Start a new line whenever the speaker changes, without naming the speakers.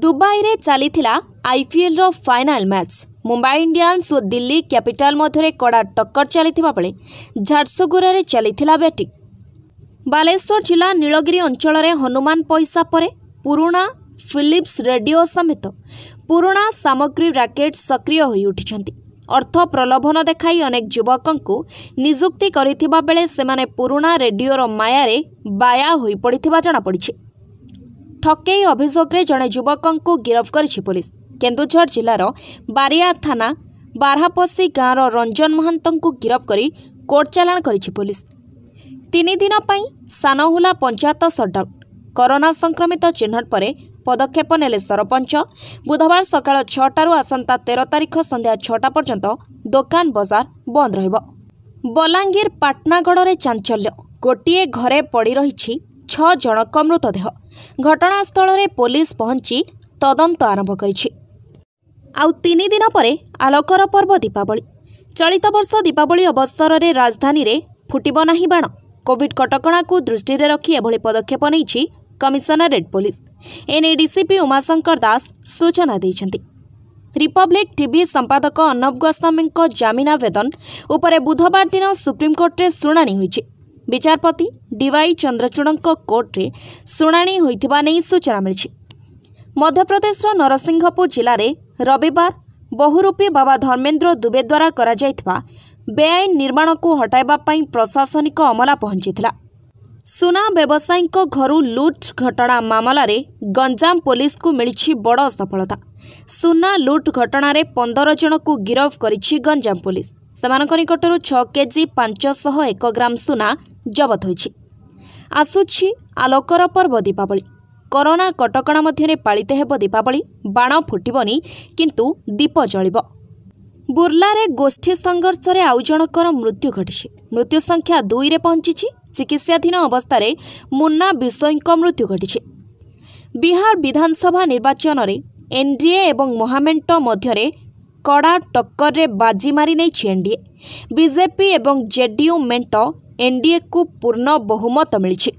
ଦୁବାଇରେ ଚାଲିଥିଲା ଆଇପିଏଲ୍ର ଫାଇନାଲ୍ ମ୍ୟାଚ୍ ମୁମ୍ବାଇ ଇଣ୍ଡିଆନ୍ସ ଓ ଦିଲ୍ଲୀ କ୍ୟାପିଟାଲ ମଧ୍ୟରେ କଡ଼ା ଟକ୍କର ଚାଲିଥିବା ବେଳେ ଝାରସୁଗୁଡ଼ାରେ ଚାଲିଥିଲା ବ୍ୟାଟିଂ। ବାଲେଶ୍ୱର ଜିଲ୍ଲା ନୀଳଗିରି ଅଞ୍ଚଳରେ ହନୁମାନ ପଇସା ପରେ ପୁରୁଣା ଫିଲିପ୍ସ ରେଡିଓ ସମେତ ପୁରୁଣା ସାମଗ୍ରୀ ରାକେଟ୍ ସକ୍ରିୟ ହୋଇଉଠିଛନ୍ତି ଅର୍ଥ ପ୍ରଲୋଭନ ଦେଖାଇ ଅନେକ ଯୁବକଙ୍କୁ ନିଯୁକ୍ତି କରିଥିବା ବେଳେ ସେମାନେ ପୁରୁଣା ରେଡିଓର ମାୟାରେ ବାୟା ହୋଇପଡ଼ିଥିବା ଜଣାପଡ଼ିଛି। ଠକେଇ ଅଭିଯୋଗରେ ଜଣେ ଯୁବକଙ୍କୁ ଗିରଫ କରିଛି ପୋଲିସ। କେନ୍ଦୁଝର ଜିଲ୍ଲାର ବାରିଆ ଥାନା ବାରହାପଶି ଗାଁର ରଞ୍ଜନ ମହାନ୍ତଙ୍କୁ ଗିରଫ କରି କୋର୍ଟ ଚାଲାଣ କରିଛି ପୋଲିସ। ତିନି ଦିନ ପାଇଁ ସାନହୁଲା ପଞ୍ଚାୟତ ସଟ୍ଡାଉନ୍। କରୋନା ସଂକ୍ରମିତ ଚିହ୍ନଟ ପରେ ପଦକ୍ଷେପ ନେଲେ ସରପଞ୍ଚ। ବୁଧବାର ସକାଳ ଛଅଟାରୁ ଆସନ୍ତା ତେର ତାରିଖ ସନ୍ଧ୍ୟା ଛଅଟା ପର୍ଯ୍ୟନ୍ତ ଦୋକାନ ବଜାର ବନ୍ଦ ରହିବ। ବଲାଙ୍ଗୀର ପାଟଣାଗଡ଼ରେ ଚାଞ୍ଚଲ୍ୟ। ଗୋଟିଏ ଘରେ ପଡ଼ି ରହିଛି ଛଅ ଜଣଙ୍କ ମୃତଦେହ। ଘଟଣାସ୍ଥଳରେ ପୋଲିସ ପହଞ୍ଚି ତଦନ୍ତ ଆରମ୍ଭ କରିଛି। ଆଉ ତିନି ଦିନ ପରେ ଆଲୋକର ପର୍ବ ଦୀପାବଳି। ଚଳିତ ବର୍ଷ ଦୀପାବଳି ଅବସରରେ ରାଜଧାନୀରେ ଫୁଟିବ ନାହିଁ ବାଣ। କୋଭିଡ୍ କଟକଣାକୁ ଦୃଷ୍ଟିରେ ରଖି ଏଭଳି ପଦକ୍ଷେପ ନେଇଛି କମିଶନରେଟ୍ ପୋଲିସ। ଏନେଇ ଡିସିପି ଉମାଶଙ୍କର ଦାସ ସୂଚନା ଦେଇଛନ୍ତି। ରିପବ୍ଲିକ୍ ଟିଭି ସମ୍ପାଦକ ଅର୍ଣ୍ଣବ ଗୋସ୍ୱାମୀଙ୍କ ଜାମିନ ଆବେଦନ ଉପରେ ବୁଧବାର ଦିନ ସୁପ୍ରିମକୋର୍ଟରେ ଶୁଣାଣି ହୋଇଛି। ବିଚାରପତି ଡିୱାଇ ଚନ୍ଦ୍ରଚୂଡ଼ଙ୍କ କୋର୍ଟରେ ଶୁଣାଣି ହୋଇଥିବା ନେଇ ସୂଚନା ମିଳିଛି। ମଧ୍ୟପ୍ରଦେଶର ନରସିଂହପୁର ଜିଲ୍ଲାରେ ରବିବାର ବହୁରୂପୀ ବାବା ଧର୍ମେନ୍ଦ୍ର ଦୁବେ ଦ୍ୱାରା କରାଯାଇଥିବା ବେଆଇନ ନିର୍ମାଣକୁ ହଟାଇବା ପାଇଁ ପ୍ରଶାସନିକ ଅମଲା ପହଞ୍ଚିଥିଲା। ସୁନା ବ୍ୟବସାୟୀଙ୍କ ଘରୁ ଲୁଟ୍ ଘଟଣା ମାମଲାରେ ଗଞ୍ଜାମ ପୋଲିସକୁ ମିଳିଛି ବଡ଼ ସଫଳତା। ସୁନା ଲୁଟ୍ ଘଟଣାରେ ପନ୍ଦର ଜଣଙ୍କୁ ଗିରଫ କରିଛି ଗଞ୍ଜାମ ପୋଲିସ। ସେମାନଙ୍କ ନିକଟରୁ ଛଅ କେଜି ପାଞ୍ଚଶହ ଏକ ଗ୍ରାମ ସୁନା ଜବତ ହୋଇଛି। ଆସୁଛି ଆଲୋକର ପର୍ବ ଦୀପାବଳି। କରୋନା କଟକଣା ମଧ୍ୟରେ ପାଳିତ ହେବ ଦୀପାବଳି। ବାଣ ଫୁଟିବନି କିନ୍ତୁ ଦୀପ ଜଳିବ। ବୁର୍ଲାରେ ଗୋଷ୍ଠୀ ସଂଘର୍ଷରେ ଆଉ ଜଣଙ୍କର ମୃତ୍ୟୁ ଘଟିଛି। ମୃତ୍ୟୁ ସଂଖ୍ୟା ଦୁଇରେ ପହଞ୍ଚିଛି। ଚିକିତ୍ସାଧୀନ ଅବସ୍ଥାରେ ମୁନ୍ନା ବିଶୋଇଙ୍କ ମୃତ୍ୟୁ ଘଟିଛି। ବିହାର ବିଧାନସଭା ନିର୍ବାଚନରେ ଏନ୍ଡିଏ ଏବଂ ମହାମେଣ୍ଟ ମଧ୍ୟରେ କଡ଼ା ଟକ୍କରରେ ବାଜି ମାରି ନେଇଛି ଏନ୍ଡିଏ। ବିଜେପି ଏବଂ ଜେଡିୟୁ ମେଣ୍ଟ ଏନ୍ଡିଏକୁ ପୂର୍ଣ୍ଣ ବହୁମତ ମିଳିଛି।